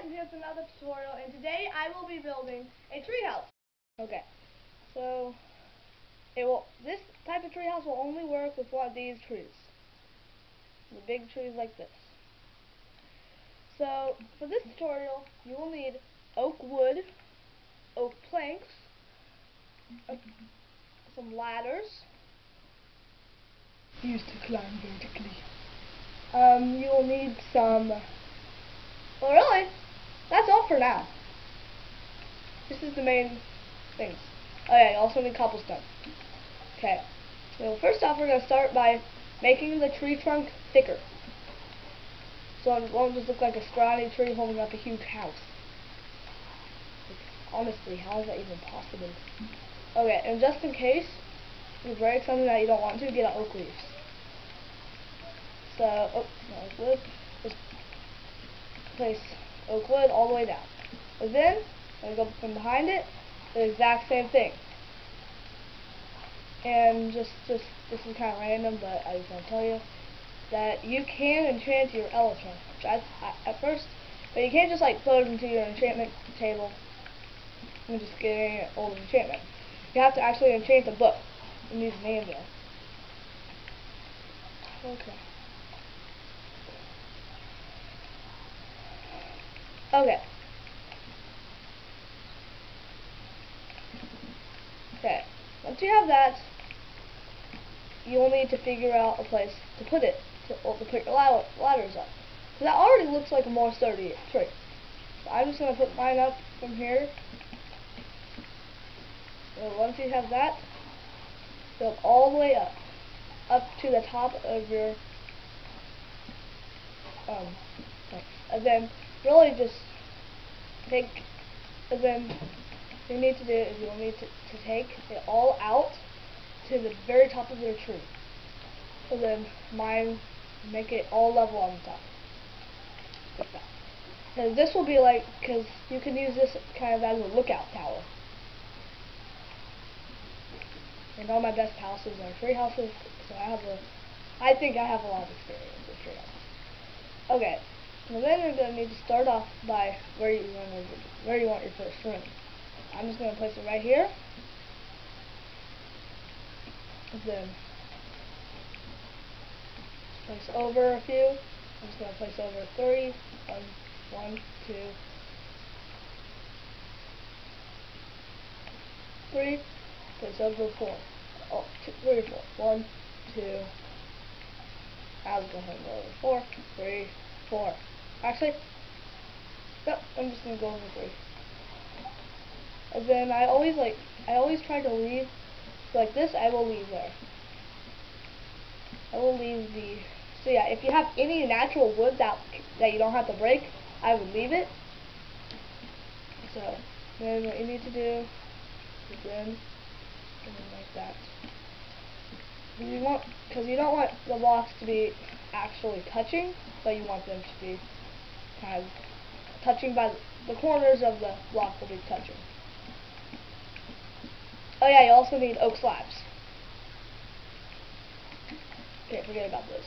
guys, here's another tutorial, and today I will be building a treehouse. Okay, so it will. This type of treehouse will only work with one of these trees, the big trees like this. So for this tutorial, you will need oak wood, oak planks, uh, some ladders used to climb vertically. Um, you will need some well, really, that's all for now. This is the main things. Oh yeah, also need cobblestone. Okay. So first off, we're going to start by making the tree trunk thicker. So it won't just look like a scrawny tree holding up a huge house. Like, honestly, how is that even possible? Okay, and just in case you break something that you don't want to, get out oak leaves. So, oh, no, wood place oak wood all the way down. And then, I'm going to go from behind it, the exact same thing. And just, just this is kind of random, but I just want to tell you that you can enchant your elytra. Which I, I, at first, but you can't just like put it into your enchantment table and just get any old enchantment. You have to actually enchant the book and use an anvil. Okay. Okay. Okay. Once you have that, you'll need to figure out a place to put it, to, to put your ladders up. So that already looks like a more sturdy tree. So I'm just going to put mine up from here. So once you have that, build all the way up, up to the top of your, um, and then really just take, then you need to do is you'll need to, to take it all out to the very top of your tree. And then mine, make it all level on the top. Like that. And this will be like, because you can use this kind of as a lookout tower. And all my best houses are tree houses, so I have a, I think I have a lot of experience with tree houses. Okay, well then you're going to need to start off by where you want to, where you want your first room. I'm just going to place it right here. And then place over a few. I'm just going to place over three. One, one, two, three. Place over four. Oh, two, three, four. One, two. I was going to over four, three, four. Actually, no, I'm just gonna go over three. And then I always like, I always try to leave, like this I will leave there. I will leave the, so yeah, if you have any natural wood that, that you don't have to break, I would leave it. So, then what you need to do is then, like that. You want, because you don't want the blocks to be actually touching, but you want them to be touching by the corners of the block will be touching. Oh yeah, you also need oak slabs. Okay, forget about this.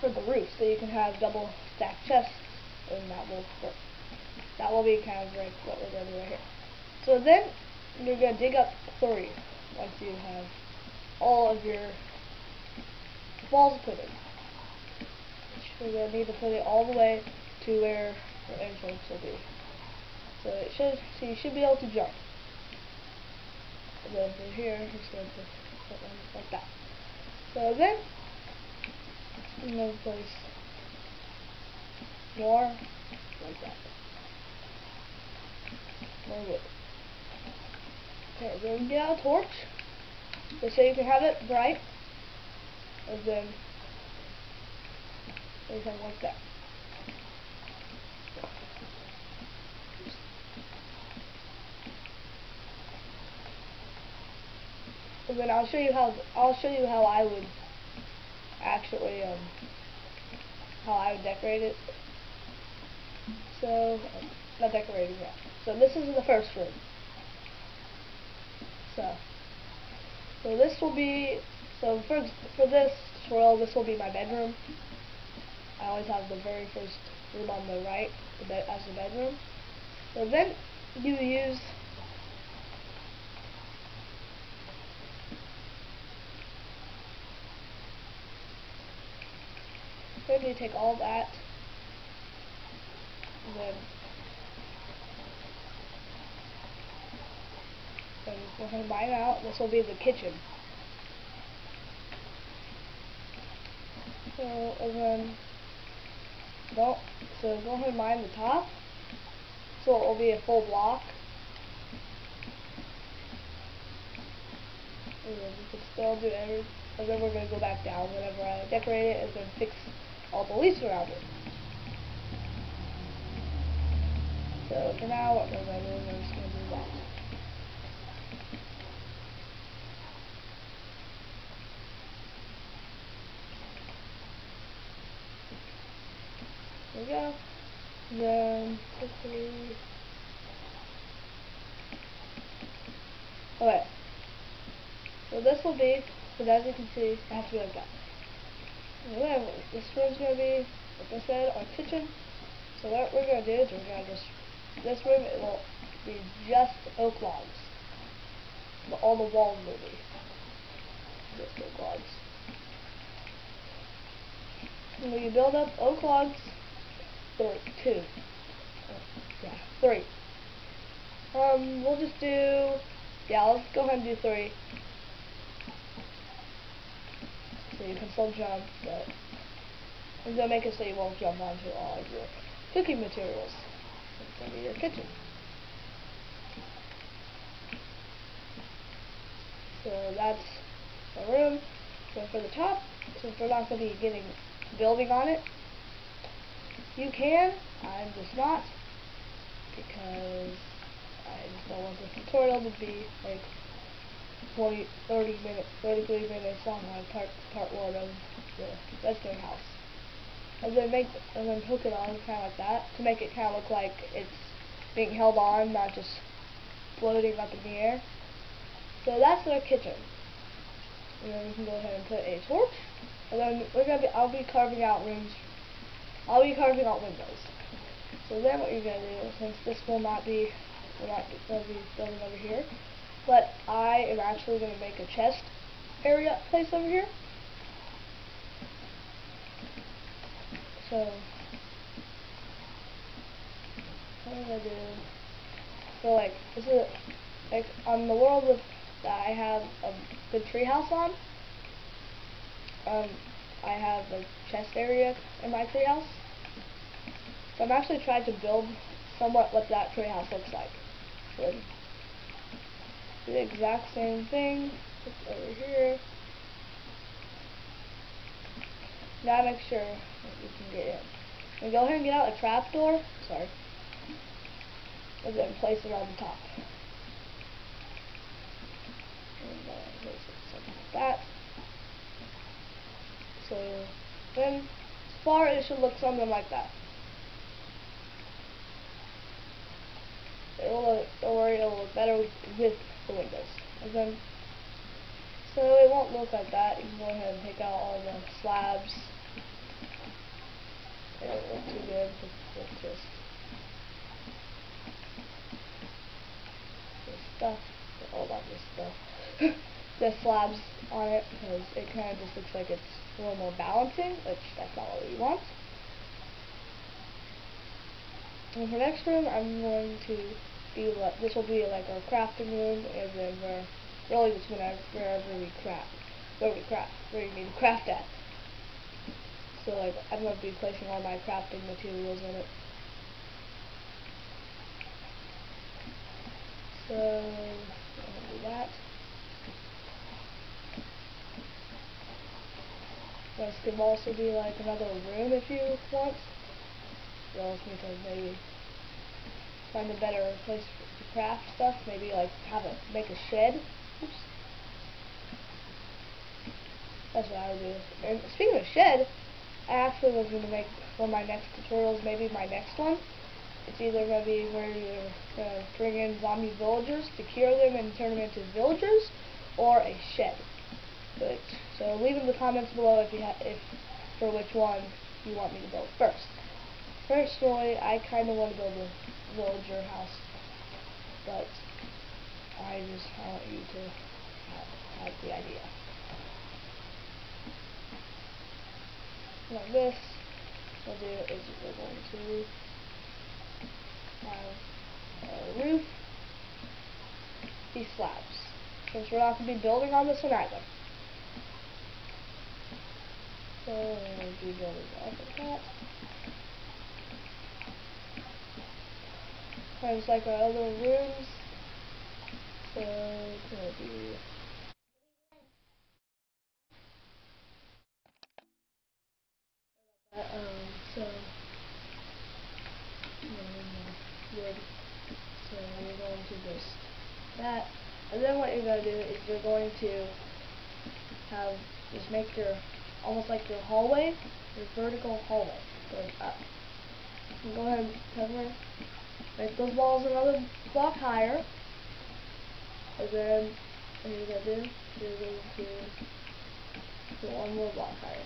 For the roof, so you can have double stacked chests, and that will work. That will be kind of like what we're going to do right here. So then, you're going to dig up three once you have all of your walls put in. We're going to need to put it all the way to where the entrance will be. So it should, so you should be able to jump. And then from here, it's going to put one like that. So then, to place more like that. More wood. Okay, then get out a torch, just so you can have it bright, and then anything like that. And then I'll show you how I'll show you how I would actually um how I would decorate it. So not decorating yet. So this is the first room. So so this will be so for for this tutorial this will be my bedroom. I always have the very first room on the right the as the bedroom. So then you use then you take all that and then then go ahead and mine out. This will be the kitchen. So and then don't so go ahead and mine the top. So it will be a full block. And then you can still do every and then we're gonna go back down whenever I decorate it and then fix all the leaves around it. So for now what we're gonna do is we're just gonna do that. There we go. Then quickly Okay. So this will be, but as you can see, it has to be like that. Whatever. This room's gonna be, like I said, our kitchen. So what we're gonna do is we're gonna just this room it will be just oak logs. But all the walls will be just oak logs. And when you build up oak logs, or two, yeah, three. Um, we'll just do, yeah, let's go ahead and do three. So you can still jump, but gonna make it so you won't jump onto all of your cooking materials. It's your kitchen. So that's the room. So for the top, since we're not gonna be getting building on it, you can. I'm just not because I just don't want this tutorial to be like 20, 30 minutes, 33 minutes long on part, part one of the Redstone house. And then make, and then hook it on kind of like that to make it kind of look like it's being held on, not just floating up in the air. So that's their kitchen. And then we can go ahead and put a torch. And then we're gonna be, I'll be carving out rooms. I'll be carving out windows. So then what you're gonna do, since this will not be, will not be, will be over here, but I am actually going to make a chest area place over here. So, what am I do? So like, this is, like, on the world of, that I have a good treehouse on, um, I have a chest area in my treehouse. So I'm actually trying to build somewhat what that treehouse looks like. The exact same thing over here. Now make sure that you can get in. And go ahead and get out a trap door. Sorry. And then place it on the top. And uh, place it something like that. So then, as far it should look something like that. It will look, don't worry, it will look better with the windows. Then, so it won't look like that. You can go ahead and take out all the slabs. It don't look too good. It's just this stuff. All about this stuff. the slabs on it because it kind of just looks like it's a little more balancing, which that's not what we want. And for next room, I'm going to be like, this will be like our crafting room, and then we're really just whenever, wherever we craft, where we craft, where you need to craft at. So like, I'm to be placing all my crafting materials in it. So, I'm to do that. This could also be like another room if you want. Need maybe find a better place to craft stuff. Maybe like have a make a shed. Oops. That's what I would do. And speaking of shed, I actually was going to make of my next tutorials, maybe my next one. It's either going to be where you're going uh, to bring in zombie villagers to cure them and turn them into villagers, or a shed. But, so leave in the comments below if you have if for which one you want me to build first. personally, I kind of want to build a villager house, but I just want you to have, have the idea. Like this, we'll do is we're going to have a roof, these slabs, since we're not going to be building on this one either. So, we're going to be building off of that. Of like our other rooms. So, it's to be um, so wood. So you're going to just that, and then what you're going to do is you're going to have just make your almost like your hallway, your vertical hallway going up. go ahead and cover, make those walls another block higher, and then what you're to do, you're going to go one more block higher.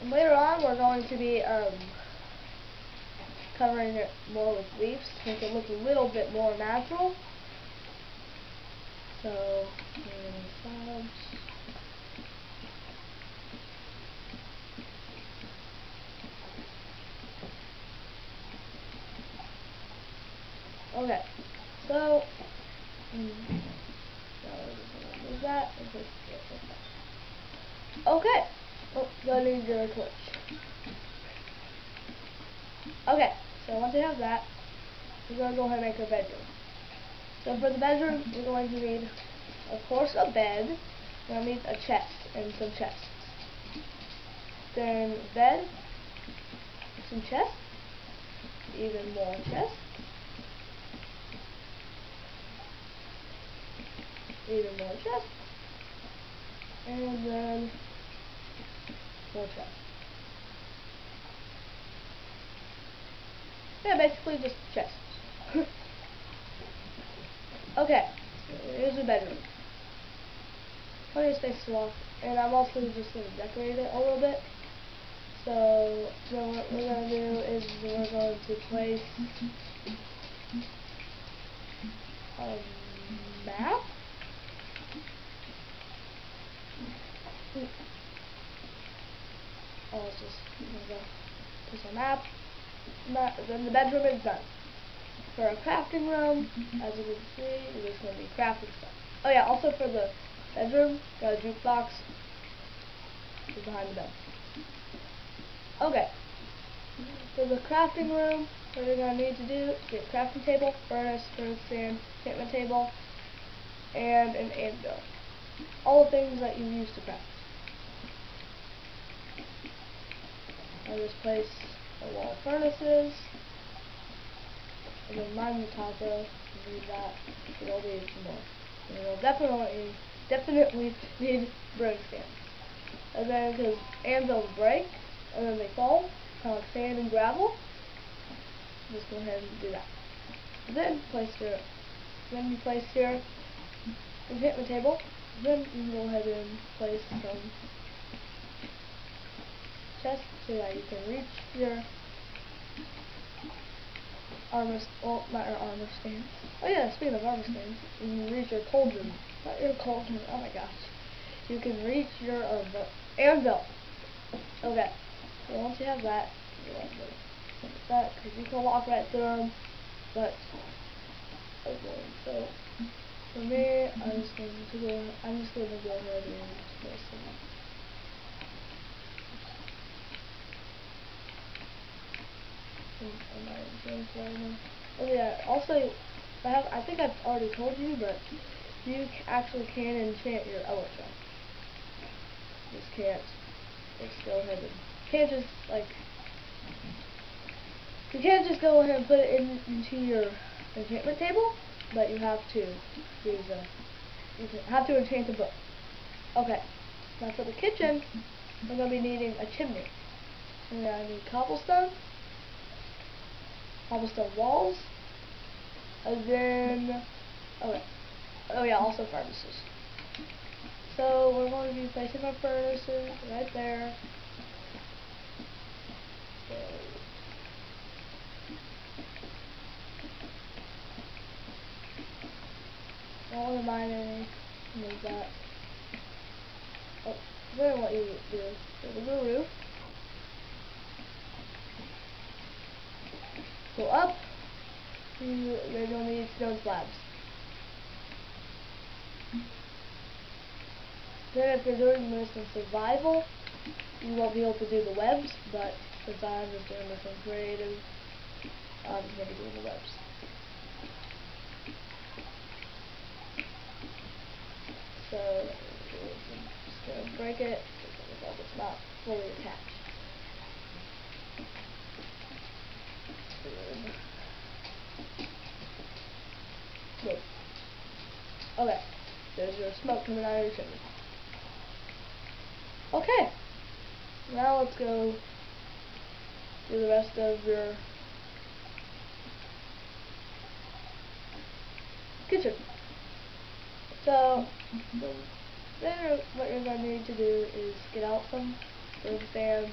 And later on, we're going to be um, covering it more with leaves to make it look a little bit more natural. So, Okay, so, mm, move that, okay. Oh, gotta need your torch. Okay, so once you have that, we're gonna go ahead and make a bedroom. So for the bedroom, we're going to need, of course, a bed. We're gonna need a chest and some chests. Then bed, some chests, even more chests, even more chests, and then more chests. Yeah, basically just chests. okay, here's the bedroom. Plenty of space to walk, and I'm also just going to decorate it a little bit. So, then what we're going to do is we're going to place a map. Oh, it's just place a map. Then the bedroom is done. For a crafting room, mm-hmm. as you can see, there's going to be crafting stuff. Oh yeah, also for the bedroom, got a jukebox It's behind the bed. Okay. For the crafting room, what you're going to need to do is get a crafting table, furnace, furnace stand, enchantment table, and an anvil. All the things that you use to craft. I just place a wall furnaces. And then mine the row. Need that. We'll need some more. And we'll definitely, definitely need brick stands. And then, because anvils break, and then they fall, kind of like sand and gravel, just go ahead and do that. And then place your, then you place your enchantment table. Then you can go ahead and place some chest so that you can reach your armor, well, not your armor stand. Oh yeah, speaking of armor stands, you can reach your cauldron. Not your cauldron, oh my gosh. You can reach your uh, anvil. Okay, so once you have that, you want to that, because you can walk right through them, but, okay, so, for me, I'm just going to go, I'm just going to go ahead and place them. Oh yeah, also, I have, I think I've already told you, but you actually can enchant your elytra. Just can't, just go ahead and, can't just, like, you can't just go ahead and put it in, into your enchantment table, but you have to use a, you have to enchant a book. Okay, now for the kitchen, we're going to be needing a chimney. And I need cobblestone, cobblestone walls, and then, oh, oh yeah, also furnaces. So we're going to be placing our furnaces right there. Don't want to mine any like that. Oh, then what you do, go to the roof. Go up, then you'll need stone slabs. Then if you're doing this in survival, you won't be able to do the webs, but since I'm just doing this in creative, um, I'm going to be doing the webs. So, just going to break it because it's not fully attached. Good. Okay. There's your smoke coming out of your chimney. Okay. Now let's go do the rest of your kitchen. So, then what you're going to need to do is get out some room stands,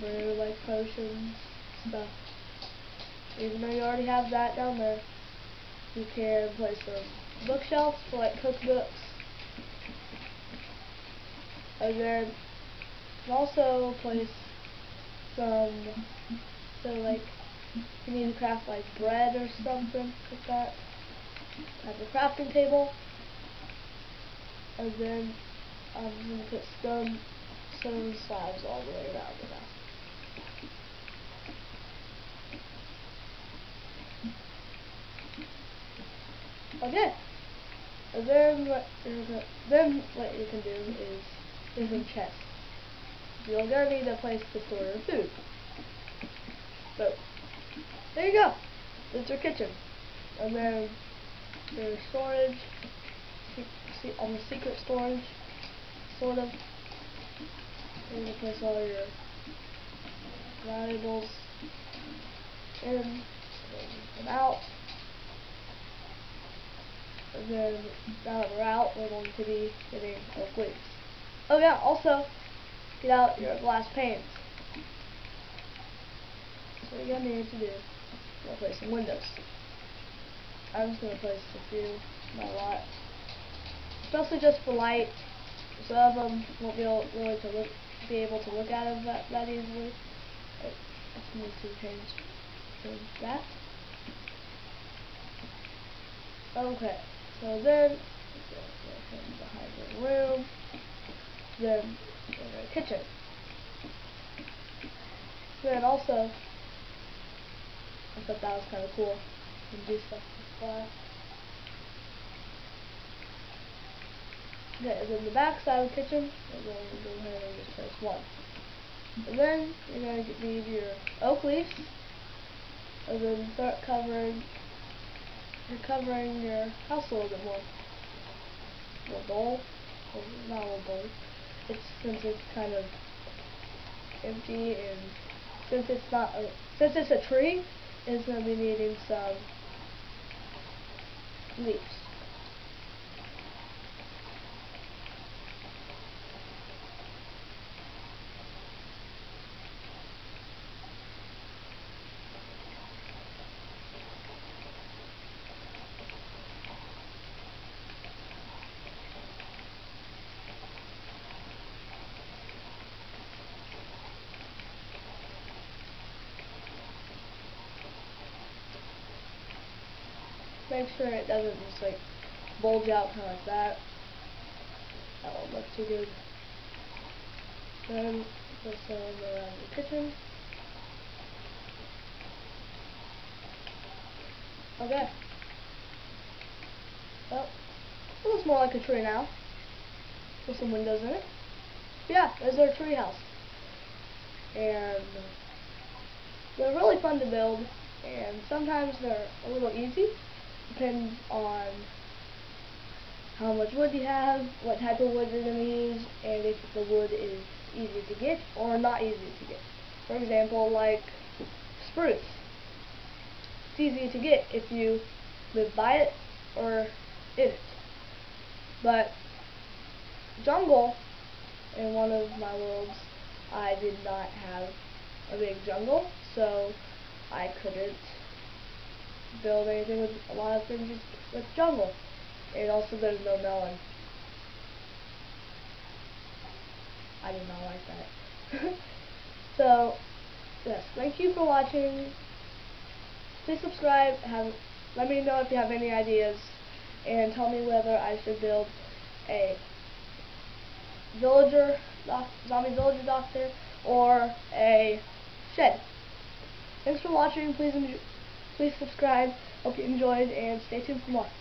brew like potions, stuff. Even though you already have that down there, you can place some bookshelves for like cookbooks. And then also place some, so like, you need to craft like bread or something like that. Have a crafting table. And then I'm going to put stone, stone slabs all the way around the house. Okay. And then what then what you can do is different mm-hmm. chests. You're gonna need a place to store your food. So there you go. That's your kitchen. And then there's storage. See, on the secret storage, sort of. Where you place all your valuables in and out. And then down the route, we're going to be getting oak leaves. Oh yeah, also, get out your glass panes. So what you're going to need to do, is place some windows. I'm just going to place a few, not a lot. Especially just for light. Some of them won't be able, really to look, be able to look at them that, that easily. I just need to change, change that. Okay. So then, behind the room, then the kitchen. Then also, I thought that was kind of cool. You can do stuff like that. Okay, then the back side of the kitchen, we're going to go ahead and just place one. And then you're going to need your oak leaves, and then start covering you're covering your house a little bit more. A bowl, not a bowl. It's since it's kind of empty and since it's not a, since it's a tree, it's gonna be needing some leaves. Make sure it doesn't just like bulge out kind of like that. That won't look too good. Then put some around the kitchen. Okay. Well, it looks more like a tree now. With some windows in it. Yeah, there's our tree house. And they're really fun to build and sometimes they're a little easy depends on how much wood you have, what type of wood you're going to use, and if the wood is easy to get or not easy to get. For example, like spruce. It's easy to get if you live by it or in it. But jungle in one of my worlds, I did not have a big jungle, so I couldn't build anything with a lot of things with jungle. And also there's no melon. I did not like that. so, yes, thank you for watching. Please subscribe. Have Let me know if you have any ideas. And tell me whether I should build a villager, zombie villager doctor, or a shed. Thanks for watching. Please, please subscribe. Hope you enjoyed, and stay tuned for more.